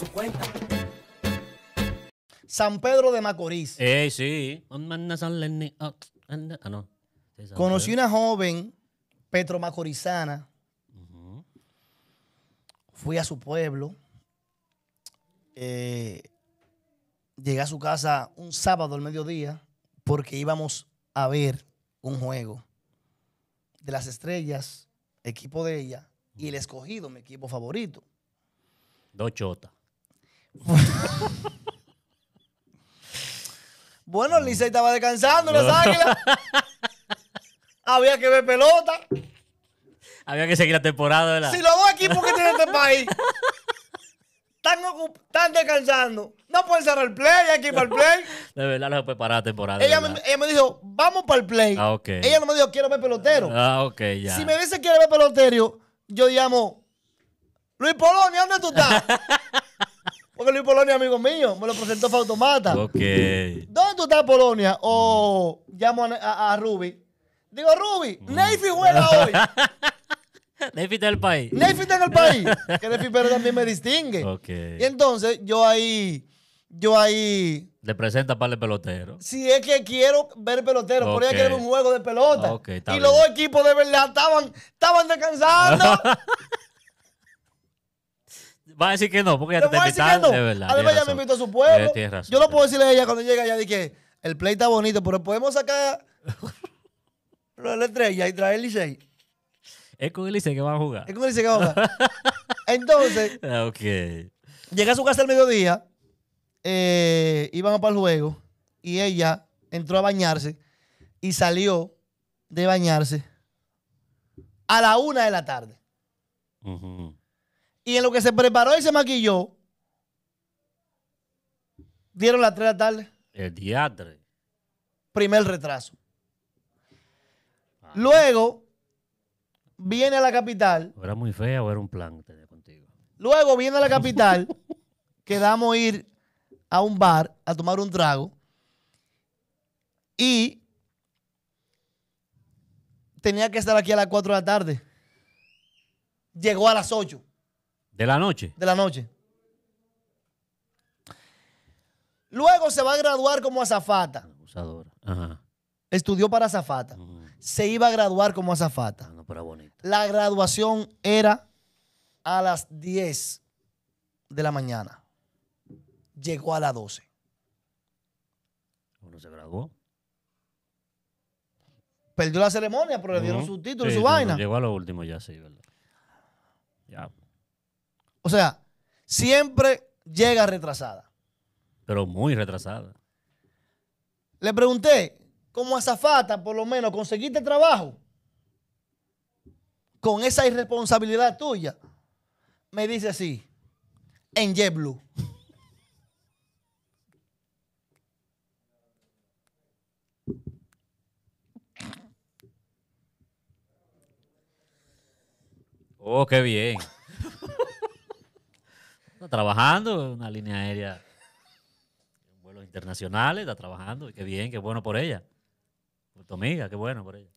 su cuenta. San Pedro de Macorís. Eh, sí. Ah, no. Sí, San Conocí una joven petromacorizana. Fui a su pueblo. Eh, llegué a su casa un sábado al mediodía porque íbamos a ver un juego de las estrellas, equipo de ella, y el escogido, mi equipo favorito. Dos chotas. Bueno, el Licey estaba descansando, las águilas. Había que ver pelota. Había que seguir la temporada, ¿verdad? Si los dos equipos que tiene este país están, están descansando, no pueden cerrar el play, hay que ir para el play. De verdad, no se puede parar la temporada. Ella me, verdad. ella me dijo, vamos para el play. Ah, ok. Ella no me dijo, quiero ver pelotero. Ah, ok, ya. Si me dice quiere ver pelotero, yo llamo, Luis Polonia, ¿dónde tú estás? Polonia amigo mío, me lo presentó Fautomata. Ok. ¿Dónde tú estás, Polonia? O llamo a, a- a Ruby. Digo, Ruby, Mm. Neyfi juega hoy. Déficit del país. Neyfi está en el país. Que Neyfi Pérez también me distingue. Ok. Y entonces, yo ahí, yo ahí, Le presenta para el pelotero. si es que quiero ver pelotero, por ella Ok. quiere ver un juego de pelota. Ok, está y los bien. dos equipos de verdad estaban, estaban descansando. Va a decir que no, porque ya te invitando. no. De verdad. Además, ella me invitó a su pueblo. Eh, razón, yo no puedo decirle a ella cuando llega allá, de que el play está bonito, pero podemos sacar lo de la estrella y traer el Licey. Es con el Licey que van a jugar. Es como dice que vamos a jugar. Entonces, Ah, Ok. llegué a su casa al mediodía, eh, íbamos para el juego, y ella entró a bañarse y salió de bañarse a la una de la tarde. Ujú. Y en lo que se preparó y se maquilló, dieron las tres de la tarde. El diatre. Primer retraso. Luego, viene a la capital. ¿O era muy fea o era un plan que tenía contigo? Luego viene a la capital. quedamos ir a un bar a tomar un trago. Y tenía que estar aquí a las 4 de la tarde. Llegó a las 8 ¿De la noche? de la noche. Luego se va a graduar como azafata. Abusadora. Ajá. Estudió para azafata. Ujú. Se iba a graduar como azafata. Ah, no, pero bonito. La graduación era a las 10 de la mañana. Llegó a las 12. Uno se graduó. Perdió la ceremonia, pero le dieron su título y Sí, su sí, vaina. Llegó a lo último ya, sí, ¿verdad? Ya. O sea, siempre llega retrasada. Pero muy retrasada. Le pregunté, como azafata, por lo menos, ¿conseguiste trabajo? Con esa irresponsabilidad tuya. Me dice así, en JetBlue. Oh, qué bien. Está trabajando en una línea aérea en vuelos internacionales, está trabajando. Qué bien, qué bueno por ella. Por tu amiga, qué bueno por ella.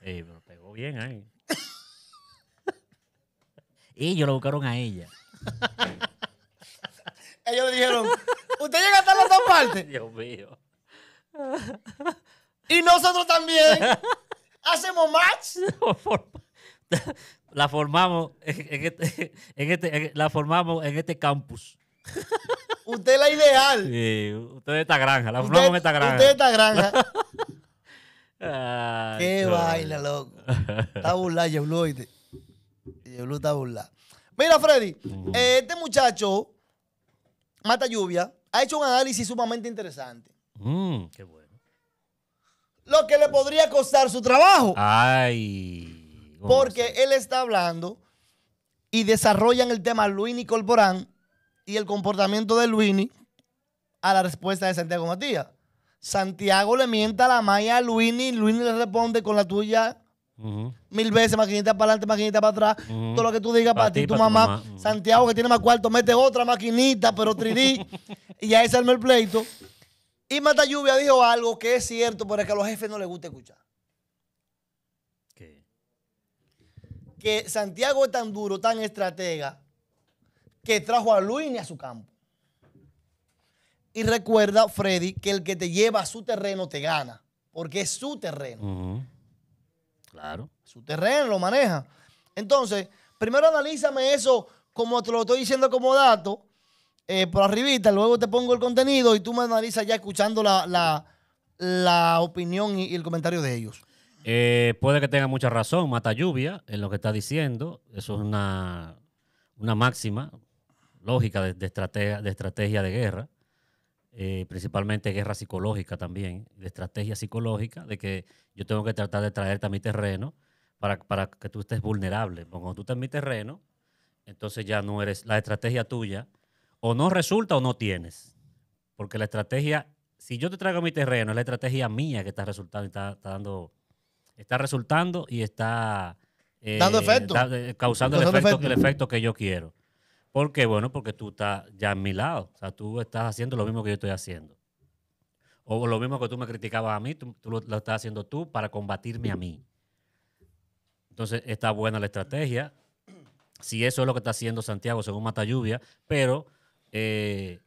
Ey, pero pegó bien ahí. y ellos lo buscaron a ella. Ellos le dijeron, usted llega hasta las dos partes. Dios mío. Y nosotros también. Hacemos match. La formamos en en este, en este, en- la formamos en este campus. Usted es la ideal. Sí, usted de esta granja, la Usted, formamos en esta granja. usted esta granja. Ay, Qué coño. vaina, loco. Está burlado, Yeblu, oíste. Yeblu está burlado. Mira, Freddy, eh, este muchacho, Mata Lluvia, ha hecho un análisis sumamente interesante. Mm, qué bueno. Lo que le podría costar su trabajo. Ay. ¿Cómo Porque él está hablando y desarrollan el tema Luini Corporán y el comportamiento de Luini a la respuesta de Santiago Matías. Santiago le mienta la malla a Luini, Luini le responde con la tuya mil veces, maquinita para adelante, maquinita para atrás, todo lo que tú digas Pa' para ti, tu mamá. Santiago que tiene más cuarto, mete otra maquinita, pero 3D, y ahí se arma el pleito. Y Mata Lluvia dijo algo que es cierto, pero es que a los jefes no les gusta escuchar. ¿Qué? Que Santiago es tan duro, tan estratega, que trajo a Luini a su campo. Y recuerda, Freddy, que el que te lleva a su terreno te gana, porque es su terreno. Claro. Su terreno lo maneja. Entonces, primero analízame eso como te lo estoy diciendo como dato, eh, por arribita, luego te pongo el contenido y tú me analizas ya escuchando la, la- la opinión y, y el comentario de ellos. Eh, puede que tenga mucha razón, Mata Lluvia, en lo que está diciendo. Eso es una, una máxima lógica de, de estrategia, de estrategia de guerra, eh, principalmente guerra psicológica también, de estrategia psicológica, de que yo tengo que tratar de traerte a mi terreno para, para que tú estés vulnerable. Porque Cuando tú estás en mi terreno, entonces ya no eres, la estrategia tuya o no resulta o no tienes. Porque la estrategia, si yo te traigo a mi terreno, es la estrategia mía que está resultando, y está, está dando, está resultando y está eh, Dando efecto. da- eh, causando el efecto, efecto. el efecto que yo quiero. ¿Por qué? Bueno, porque tú estás ya a mi lado. O sea, tú estás haciendo lo mismo que yo estoy haciendo. O lo mismo que tú me criticabas a mí, tú, tú lo, lo estás haciendo tú para combatirme a mí. Entonces, está buena la estrategia. Si eso es lo que está haciendo Santiago según Mata Lluvia, pero eh,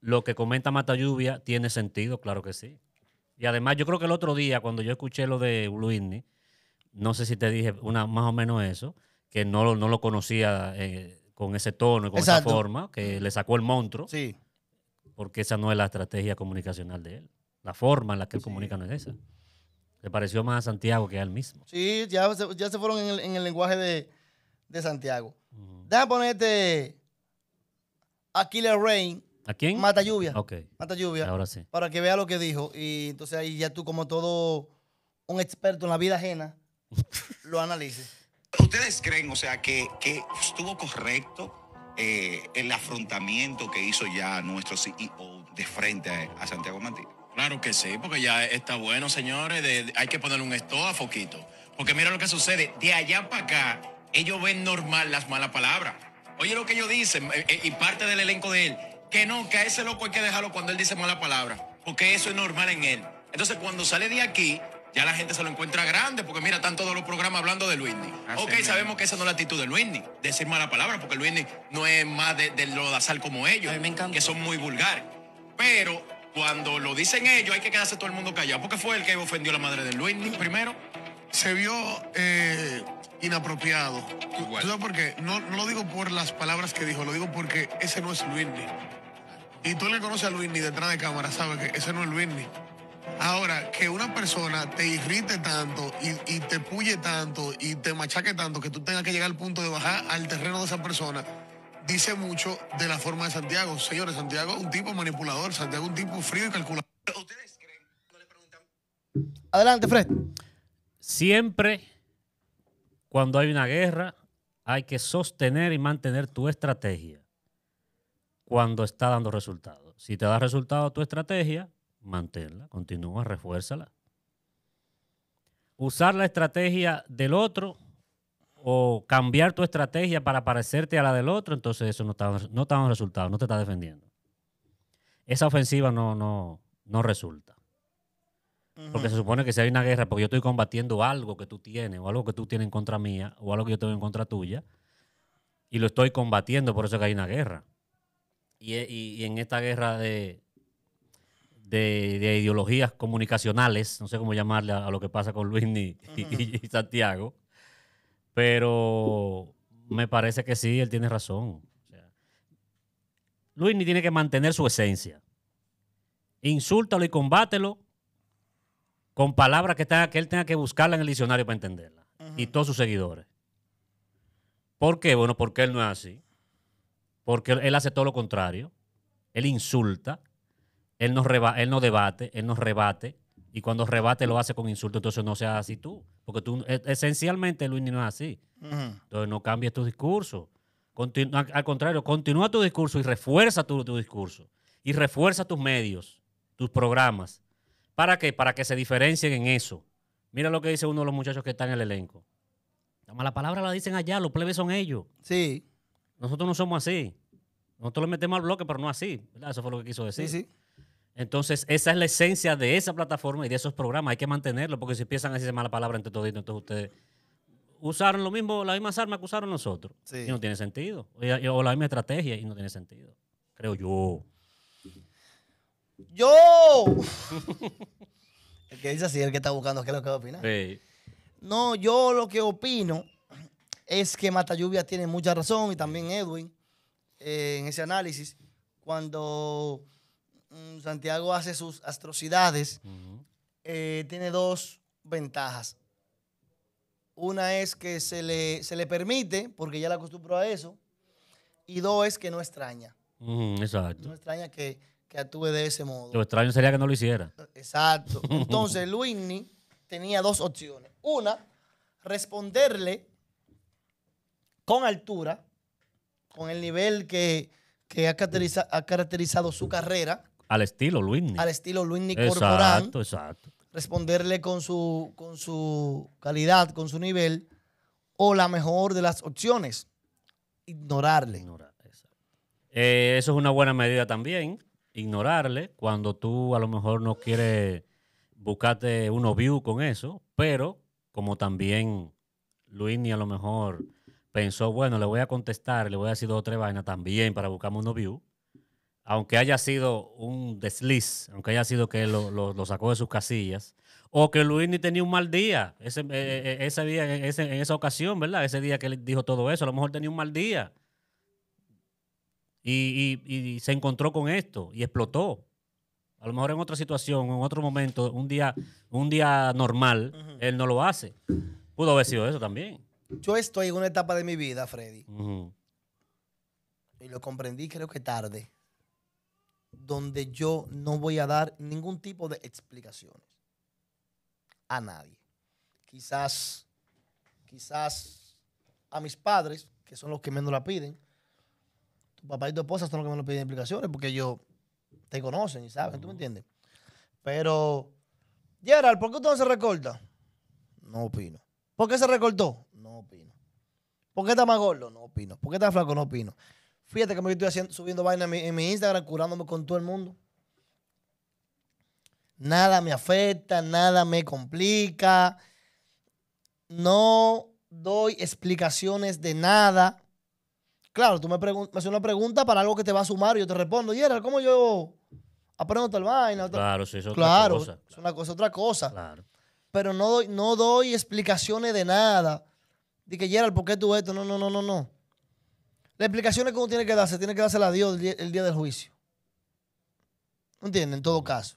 lo que comenta Mata Lluvia tiene sentido, claro que sí. Y además, yo creo que el otro día, cuando yo escuché lo de Whitney, no sé si te dije una, más o menos eso, que no, lo- no lo conocía eh, con ese tono y con Exacto. esa forma, que le sacó el monstruo, Sí. porque esa no es la estrategia comunicacional de él. La forma en la que él comunica no es esa. Le pareció más a Santiago que a él mismo. Sí, ya se, ya se fueron en el, en el lenguaje de, de Santiago. Déjame ponerte a Killer Rain, ¿A quién? Mata Lluvia. Ok, Mata Lluvia. ahora sí. para que vea lo que dijo. Y entonces ahí ya tú, como todo un experto en la vida ajena, lo analices. ¿Ustedes creen, o sea, que, que estuvo correcto eh, el afrontamiento que hizo ya nuestro CEO de frente a, a Santiago Martínez? Claro que sí, porque ya está bueno, señores. de- de- hay que ponerle un stop a Foquito. Porque mira lo que sucede. De allá para acá, ellos ven normal las malas palabras. Oye lo que ellos dicen, eh, eh, y parte del elenco de él, que no, que a ese loco hay que dejarlo cuando él dice mala palabra. Porque eso es normal en él. Entonces, cuando sale de aquí, ya la gente se lo encuentra grande, porque mira, están todos los programas hablando de Luisni. Así ok, sabemos que esa no es la actitud de Luisni, decir mala palabra, porque Luisni no es más de, de lodazal como ellos, A mí me encanta. que son muy vulgares. Pero cuando lo dicen ellos, hay que quedarse todo el mundo callado. Porque fue el que ofendió a la madre de Luis primero. se vio eh, inapropiado. ¿Tú, Igual. tú sabes por qué? No, no lo digo por las palabras que dijo, lo digo porque ese no es Luisni. Y tú el que conoce a Luisni detrás de cámara sabe que ese no es Luisni. Ahora, que una persona te irrite tanto y, y te puye tanto y te machaque tanto que tú tengas que llegar al punto de bajar al terreno de esa persona, dice mucho de la forma de Santiago. Señores, Santiago es un tipo manipulador, Santiago es un tipo frío y calculador. ¿Ustedes creen? No le preguntan. Adelante, Fred. Siempre, cuando hay una guerra, hay que sostener y mantener tu estrategia cuando está dando resultados. Si te da resultado tu estrategia, manténla, continúa, refuérzala. Usar la estrategia del otro o cambiar tu estrategia para parecerte a la del otro, entonces eso no está, no está dando resultados, no te está defendiendo. Esa ofensiva no, no, no resulta. Porque se supone que si hay una guerra, porque yo estoy combatiendo algo que tú tienes, o algo que tú tienes en contra mía, o algo que yo tengo en contra tuya, y lo estoy combatiendo, por eso que hay una guerra. Y, y- y en esta guerra de, de, de ideologías comunicacionales, no sé cómo llamarle a, a lo que pasa con Luis y, y- y Santiago, pero me parece que sí, él tiene razón. O sea, Luis tiene que mantener su esencia. Insúltalo y combátelo con palabras que, tenga- que él tenga que buscarla en el diccionario para entenderla. Y todos sus seguidores. ¿Por qué? Bueno, porque él no es así. Porque él, hace todo lo contrario. Él insulta, él no, reba- él no debate, él no rebate. Y cuando rebate lo hace con insulto, entonces no seas así tú. Porque tú, e- esencialmente Luis no es así. Entonces no cambies tu discurso. Continu- al contrario, continúa tu discurso y refuerza tu, tu discurso. Y refuerza tus medios, tus programas. ¿Para qué? Para que se diferencien en eso. Mira lo que dice uno de los muchachos que está en el elenco. La mala palabra la dicen allá, los plebes son ellos. Sí, Nosotros no somos así. Nosotros le metemos al bloque, pero no así. ¿verdad? Eso fue lo que quiso decir. sí, sí. Entonces, esa es la esencia de esa plataforma y de esos programas. Hay que mantenerlo, porque si empiezan a decir mala palabra entre todos, entonces ustedes, usaron lo mismo, las mismas armas que usaron nosotros. Sí. Y no tiene sentido. O, o la misma estrategia y no tiene sentido. Creo yo. Yo. el que dice así, el que está buscando qué es lo que va a opinar. Sí. No, yo lo que opino es que Mata Lluvia tiene mucha razón y también Edwin eh, en ese análisis. Cuando mm, Santiago hace sus atrocidades, eh, tiene dos ventajas. Una es que se le, se le permite, porque ya le acostumbró a eso. Y dos es que no extraña. Ujú, No exacto. extraña que, que actúe de ese modo. Lo extraño sería que no lo hiciera. Exacto. Entonces, Luini tenía dos opciones. Una, responderle con altura, con el nivel que, que ha, caracteriza- ha caracterizado su carrera, Al estilo Luis. al estilo Luini Corporán, Exacto, exacto. responderle con su, con su calidad, con su nivel, o la mejor de las opciones, ignorarle. Ignorar, exacto. Eh, eso es una buena medida también, ignorarle cuando tú a lo mejor no quieres buscarte unos views con eso, pero como también Luini a lo mejor pensó, bueno, le voy a contestar, le voy a decir dos o tres vainas también para buscarme unos views, aunque haya sido un desliz, aunque haya sido que lo, lo- lo sacó de sus casillas, o que Luini tenía un mal día ese, eh, eh, ese día, en, ese- en esa ocasión, ¿verdad? Ese día que él dijo todo eso, a lo mejor tenía un mal día y, y- y se encontró con esto y explotó. A lo mejor en otra situación, en otro momento, un día, un día normal, él no lo hace. Pudo haber sido eso también. Yo estoy en una etapa de mi vida, Freddy, y lo comprendí creo que tarde, donde yo no voy a dar ningún tipo de explicaciones a nadie. Quizás, quizás a mis padres, que son los que menos la piden. Tu papá y tu esposa son los que menos piden explicaciones porque ellos te conocen y saben, ¿tú me entiendes? Pero, Gerald, ¿por qué usted no se recorta? No opino. ¿Por qué se recortó? No opino. ¿Por qué está más gordo? No opino. ¿Por qué está flaco? No opino. Fíjate que me estoy haciendo, subiendo vaina en mi, en mi Instagram, curándome con todo el mundo. Nada me afecta, nada me complica. No doy explicaciones de nada. Claro, tú me, me haces una pregunta para algo que te va a sumar y yo te respondo. Gerald, ¿cómo yo aprendo tal vaina? Otra- Claro, sí, eso es Claro, otra cosa. es una cosa, otra cosa Claro. pero no doy, no doy explicaciones de nada. Dije, Gerald, ¿por qué tú esto? No, no, no, no, no. Las explicaciones que uno tiene que darse, tiene que dársela a Dios el día, el día del juicio. ¿Entiendes? En todo caso.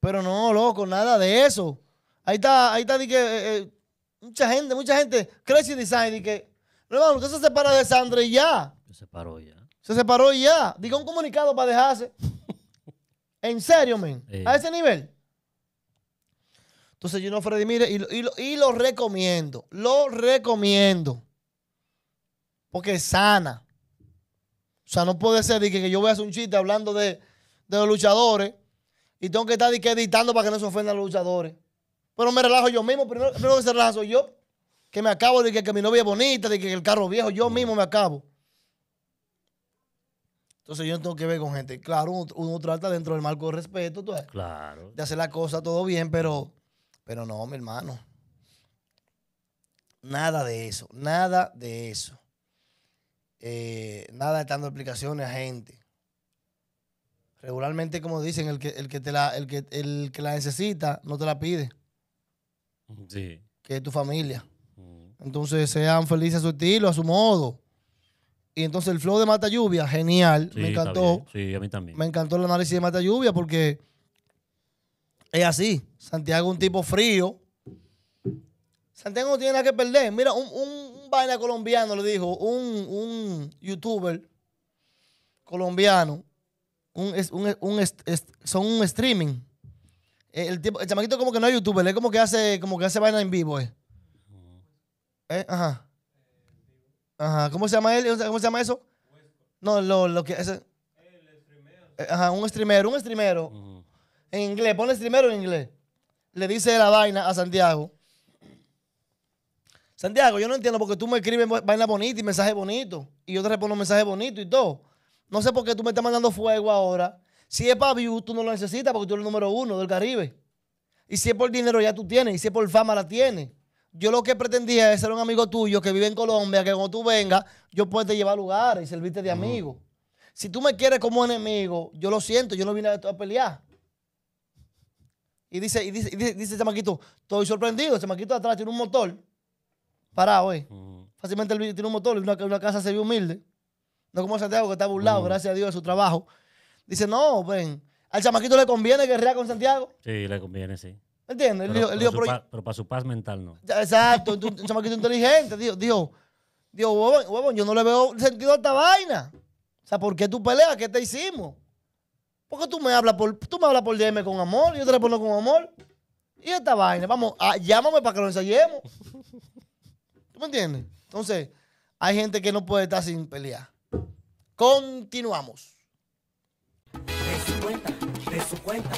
Pero no, loco, nada de eso. Ahí está, ahí está, di que, eh, eh, mucha gente, mucha gente, Crazy Design, di que, no, hermano, usted se separa de Sandra y ya. Se paró ya. Se separó y ya. Diga un comunicado para dejarse. en serio, men. Eh. A ese nivel. Entonces yo no, Freddy, mire, y, lo- y y lo recomiendo. Lo recomiendo. Porque es sana. O sea, no puede ser de que, que yo voy a hacer un chiste hablando de, de los luchadores y tengo que estar de que editando para que no se ofendan los luchadores. Pero me relajo yo mismo. Primero, primero que se relaja soy yo. Que me acabo de que, que mi novia es bonita, de que el carro viejo. Yo mismo me acabo. Entonces yo no tengo que ver con gente. Claro, uno, uno trata dentro del marco de respeto tú Claro. de hacer la cosa todo bien, pero, pero no, mi hermano. Nada de eso, nada de eso. Eh, nada de dando explicaciones a gente. Regularmente, como dicen, el que, el que, te la, el, que, el que la necesita no te la pide, Sí. que es tu familia. Ujú. Entonces sean felices a su estilo, a su modo. Y entonces el flow de Mata Lluvia, genial, Sí, me encantó. Sí, a mí también. Me encantó el análisis de Mata Lluvia porque es así. Santiago es un tipo frío. Santiago no tiene nada que perder. Mira, un, un- un vaina colombiano le dijo, un, un youtuber colombiano, un, es- un, son un streaming. El, tipo, el chamaquito como que no es youtuber, es como que hace, como que hace vaina en vivo. Eh. Eh, Ajá. Ajá. ¿Cómo se llama él? ¿Cómo se llama eso? No, lo, lo que ese, eh, Ajá, un streamero, un streamero. En inglés, ponle streamero en inglés. Le dice la vaina a Santiago. Santiago, yo no entiendo porque tú me escribes vaina bonita y mensaje bonito. Y yo te respondo mensaje bonito y todo. No sé por qué tú me estás mandando fuego ahora. Si es para view, tú no lo necesitas porque tú eres el número uno del Caribe. Y si es por dinero, ya tú tienes. Y si es por fama, la tienes. Yo lo que pretendía es ser un amigo tuyo que vive en Colombia, que cuando tú vengas, yo pueda llevar a lugares y servirte de amigo. Si tú me quieres como enemigo, yo lo siento, yo no vine a, a pelear. Y dice, y dice, y dice, dice el chamaquito, estoy sorprendido, el chamaquito de atrás tiene un motor parado, eh. Fácilmente él tiene un motor, una, una casa se ve humilde. No como Santiago que está burlado, gracias a Dios, de su trabajo. Dice, no, ven, al chamaquito le conviene guerrear con Santiago. Sí, le conviene, sí. ¿Me entiendes? Él Pero, él pero dijo, "Pero pa- pero para su paz mental no. Exacto, un, un chamaquito inteligente. Dijo, dijo, dijo huevón, huevón, yo no le veo sentido a esta vaina. O sea, ¿por qué tú peleas? ¿Qué te hicimos? Porque tú me hablas por, tú me hablas por DM con amor, y yo te respondo con amor. Y esta vaina, vamos, ah, llámame para que lo ensayemos. ¿Tú me entiendes? Entonces, hay gente que no puede estar sin pelear. Continuamos. de su cuenta, de su cuenta,